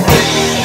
Bye.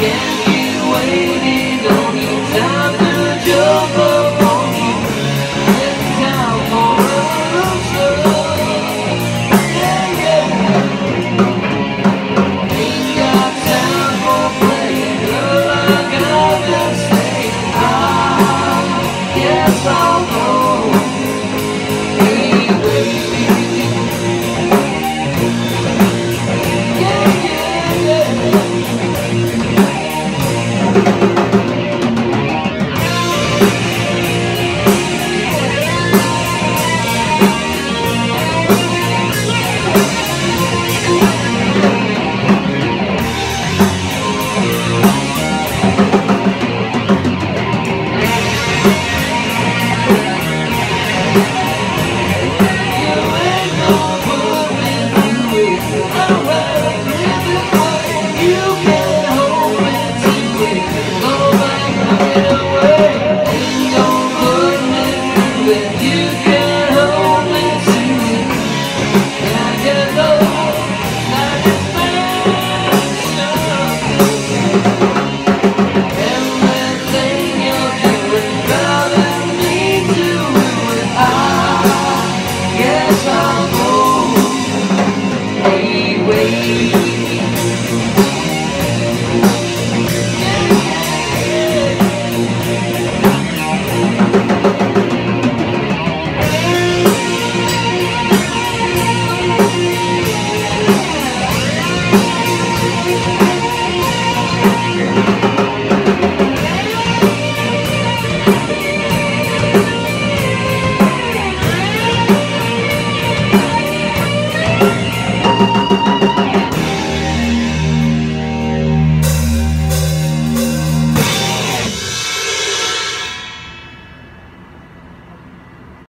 again.